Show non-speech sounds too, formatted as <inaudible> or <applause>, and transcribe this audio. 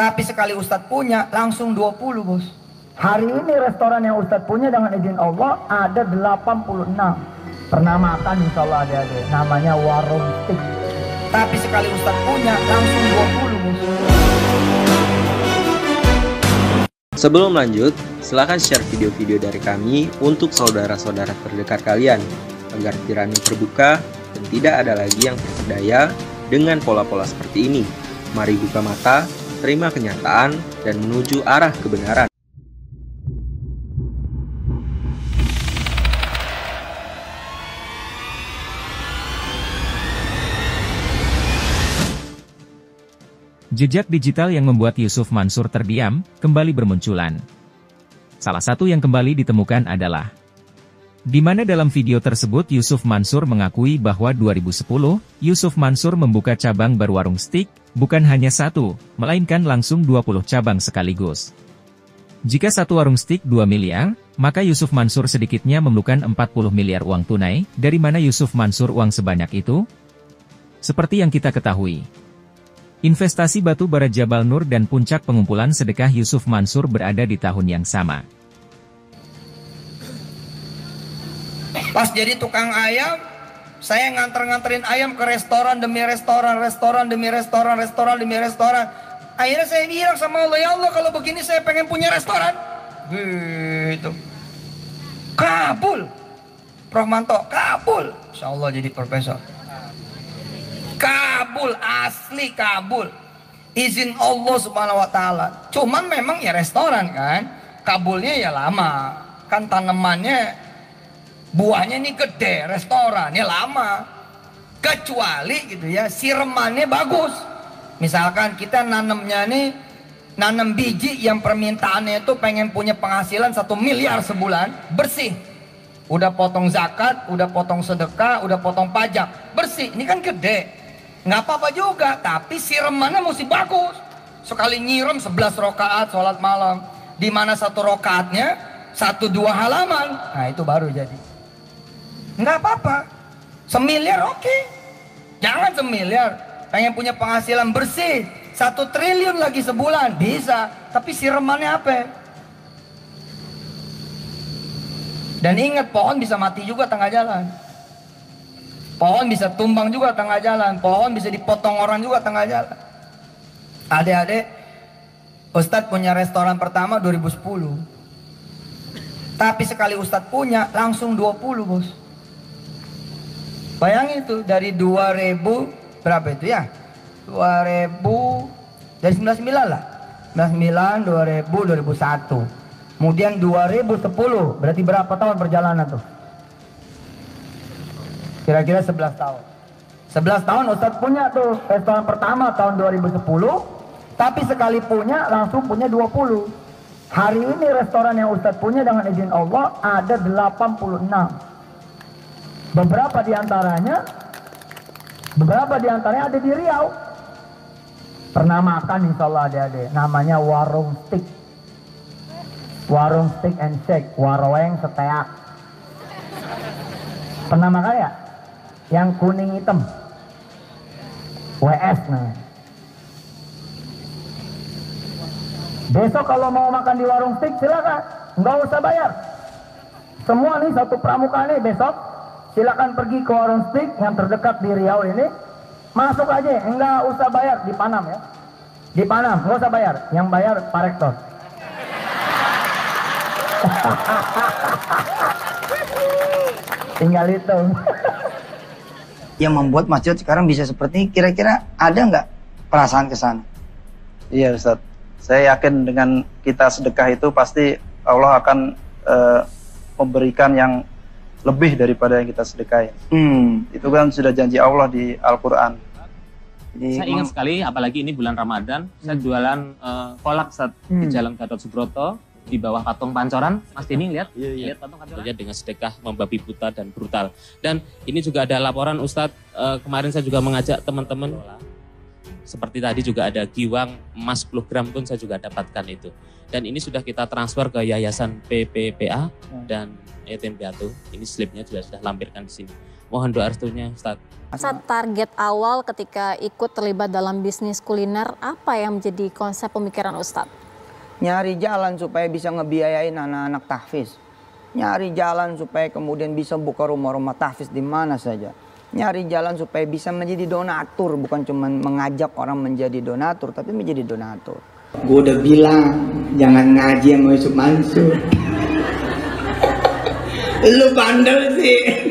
Tapi sekali Ustadz punya langsung 20 bos. Hari ini restoran yang Ustadz punya dengan izin Allah ada 86. Pernah makan insya Allah adik-adik. Namanya warung stick. Tapi sekali Ustadz punya langsung 20 bos. Sebelum lanjut, silahkan share video-video dari kami untuk saudara-saudara terdekat kalian agar tirani terbuka dan tidak ada lagi yang terpedaya dengan pola-pola seperti ini. Mari buka mata, terima kenyataan, dan menuju arah kebenaran. Jejak digital yang membuat Yusuf Mansur terdiam, kembali bermunculan. Salah satu yang kembali ditemukan adalah di mana dalam video tersebut Yusuf Mansur mengakui bahwa 2010, Yusuf Mansur membuka cabang berwarung stick, bukan hanya satu, melainkan langsung 20 cabang sekaligus. Jika satu warung stick 2 miliar, maka Yusuf Mansur sedikitnya memerlukan 40 miliar uang tunai, dari mana Yusuf Mansur uang sebanyak itu? Seperti yang kita ketahui, Investasi batu bara Jabal Nur dan puncak pengumpulan sedekah Yusuf Mansur berada di tahun yang sama. Pas jadi tukang ayam, saya nganter-nganterin ayam ke restoran demi restoran, restoran demi restoran, restoran demi restoran. Akhirnya saya bilang sama Allah, ya Allah kalau begini saya pengen punya restoran. Gitu. Kabul. Prof Manto, kabul. Insya Allah jadi profesor. Kabul, asli Kabul. Izin Allah subhanahu wa ta'ala. Cuman memang ya restoran kan. Kabulnya ya lama. Kan tanamannya, buahnya ini gede, restoran ya lama. Kecuali gitu ya, siremannya bagus. Misalkan kita nanamnya nih, nanam biji yang permintaannya itu pengen punya penghasilan satu miliar sebulan, bersih. Udah potong zakat, udah potong sedekah, udah potong pajak, bersih. Ini kan gede nggak apa-apa juga tapi siremannya mesti bagus sekali nyiram 11 rokaat sholat malam di mana satu rokaatnya satu dua halaman nah itu baru jadi nggak apa-apa semiliar oke okay. jangan semiliar pengen punya penghasilan bersih satu triliun lagi sebulan bisa tapi siremannya apa dan ingat pohon bisa mati juga tengah jalan Pohon bisa tumbang juga tengah jalan. Pohon bisa dipotong orang juga tengah jalan. Adik-adik, Ustadz punya restoran pertama 2010. Tapi sekali Ustadz punya, langsung 20 bos. Bayangin itu, dari 2000, berapa itu ya? 2000, dari 99 lah. 99, 2000, 2001. Kemudian 2010, berarti berapa tahun perjalanan tuh? Kira-kira 11 tahun. 11 tahun Ustadz punya tuh restoran pertama tahun 2010. Tapi sekali punya langsung punya 20. Hari ini restoran yang Ustadz punya dengan izin Allah ada 86. Beberapa di antaranya beberapa di antaranya ada di Riau. Pernah makan insya Allah adik-adik. Namanya warung stick. Warung stick and shake. Warung seteak. Pernah makan ya? yang kuning hitam WS nah besok kalau mau makan di warung stick silakan nggak usah bayar semua nih satu pramuka nih besok silakan pergi ke warung stick yang terdekat di Riau ini. Masuk aja nggak usah bayar di Panam ya. Di Panam nggak usah bayar yang bayar Pak Rektor. <laughs> Tinggal itu <laughs> yang membuat masjid sekarang bisa seperti ini kira-kira ada nggak perasaan ke sana? Iya Ustaz, saya yakin dengan kita sedekah itu pasti Allah akan uh, memberikan yang lebih daripada yang kita sedekahi. Hmm. Itu kan sudah janji Allah di Al-Quran. saya ingat sekali, apalagi ini bulan Ramadan, hmm. saya jualan uh, kolak saat hmm. di Jalan Gatot Subroto di bawah patung pancoran Mas Dini lihat iya, iya. lihat patung pancoran dengan sedekah membabi buta dan brutal dan ini juga ada laporan Ustadz uh, kemarin saya juga mengajak teman-teman seperti tadi juga ada giwang emas 10 gram pun saya juga dapatkan itu dan ini sudah kita transfer ke yayasan PPPA hmm. dan yatim piatu ini slipnya juga sudah lampirkan di sini mohon doa restunya Ustaz. Saat target awal ketika ikut terlibat dalam bisnis kuliner, apa yang menjadi konsep pemikiran Ustadz? Nyari jalan supaya bisa ngebiayain anak-anak tahfiz. Nyari jalan supaya kemudian bisa buka rumah-rumah tahfiz di mana saja. Nyari jalan supaya bisa menjadi donatur, bukan cuma mengajak orang menjadi donatur, tapi menjadi donatur. Gue udah bilang, jangan ngaji sama Yusuf Mansur. Lu bandel sih.